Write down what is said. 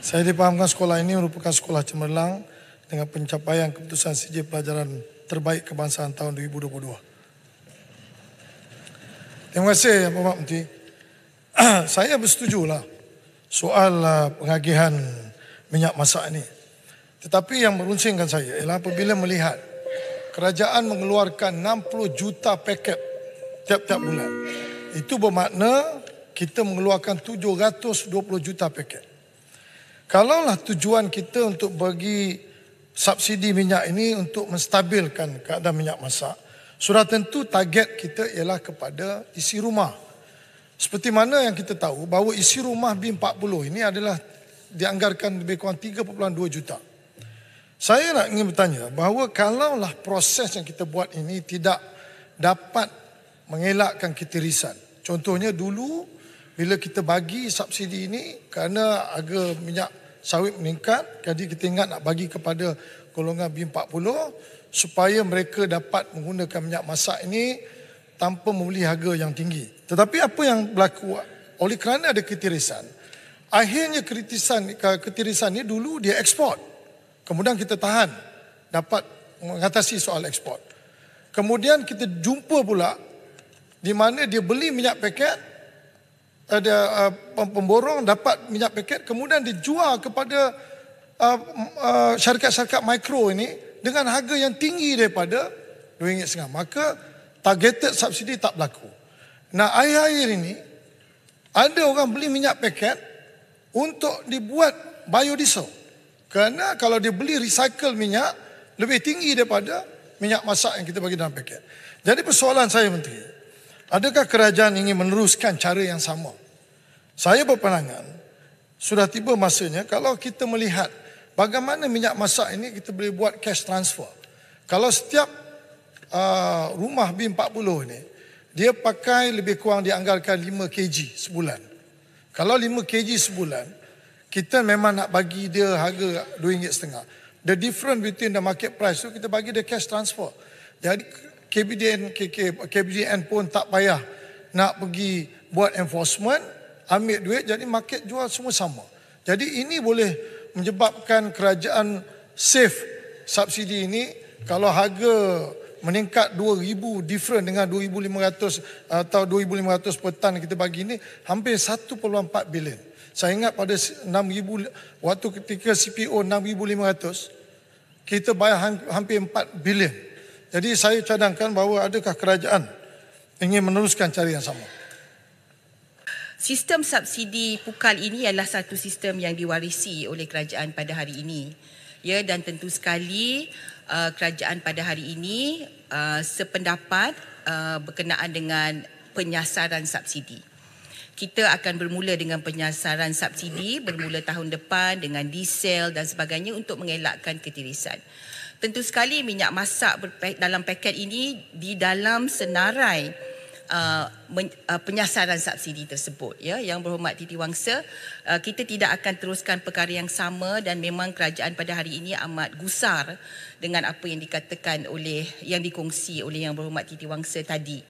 Saya dipahamkan sekolah ini merupakan sekolah cemerlang dengan pencapaian keputusan CJ Pelajaran Terbaik Kebangsaan tahun 2022. Terima kasih Yang Berhormat Menteri. Saya bersetujulah soal uh, pengagihan minyak masak ini. Tetapi yang merunsingkan saya ialah apabila melihat kerajaan mengeluarkan 60 juta paket tiap-tiap bulan. Itu bermakna kita mengeluarkan 720 juta paket. Kalaulah tujuan kita untuk bagi subsidi minyak ini untuk menstabilkan keadaan minyak masak, sudah tentu target kita ialah kepada isi rumah. Seperti mana yang kita tahu bahawa isi rumah B40 ini adalah dianggarkan lebih kurang 3.2 juta. Saya nak ingin bertanya bahawa kalaulah proses yang kita buat ini tidak dapat mengelakkan ketirisan. Contohnya dulu bila kita bagi subsidi ini kerana harga minyak sawit meningkat, jadi kita ingat nak bagi kepada golongan B40 supaya mereka dapat menggunakan minyak masak ini tanpa membeli harga yang tinggi. Tetapi apa yang berlaku oleh kerana ada ketirisan, akhirnya ketirisan ketirisan ini dulu dia ekspor. Kemudian kita tahan dapat mengatasi soal ekspor. Kemudian kita jumpa pula di mana dia beli minyak paket ada uh, pemborong dapat minyak paket kemudian dijual kepada uh, uh, syarikat-syarikat mikro ini dengan harga yang tinggi daripada RM2.5 maka targeted subsidi tak berlaku. Nah akhir-akhir ini ada orang beli minyak paket untuk dibuat biodiesel. Kerana kalau dia beli recycle minyak lebih tinggi daripada minyak masak yang kita bagi dalam paket. Jadi persoalan saya menteri Adakah kerajaan ingin meneruskan cara yang sama? Saya berpandangan sudah tiba masanya kalau kita melihat bagaimana minyak masak ini kita boleh buat cash transfer. Kalau setiap uh, rumah B40 ini dia pakai lebih kurang dianggarkan 5 kg sebulan. Kalau 5 kg sebulan kita memang nak bagi dia harga RM2.5. The difference between the market price tu kita bagi dia cash transfer. Jadi KBDN KK, KBDN pun tak payah nak pergi buat enforcement, ambil duit jadi market jual semua sama. Jadi ini boleh menyebabkan kerajaan save subsidi ini kalau harga meningkat 2000 different dengan 2500 atau 2500 per tan kita bagi ini hampir 1.4 bilion. Saya ingat pada 6000 waktu ketika CPO 6500 kita bayar hampir 4 bilion. Jadi saya cadangkan bahawa adakah kerajaan ingin meneruskan cara yang sama? Sistem subsidi pukal ini adalah satu sistem yang diwarisi oleh kerajaan pada hari ini. Ya dan tentu sekali uh, kerajaan pada hari ini uh, sependapat uh, berkenaan dengan penyasaran subsidi. Kita akan bermula dengan penyasaran subsidi bermula tahun depan dengan diesel dan sebagainya untuk mengelakkan ketirisan. Tentu sekali minyak masak dalam paket ini di dalam senarai uh, uh, penyasaran subsidi tersebut ya yang berhormat Titi Wangsa. Uh, kita tidak akan teruskan perkara yang sama dan memang kerajaan pada hari ini amat gusar dengan apa yang dikatakan oleh yang dikongsi oleh yang berhormat Titi Wangsa tadi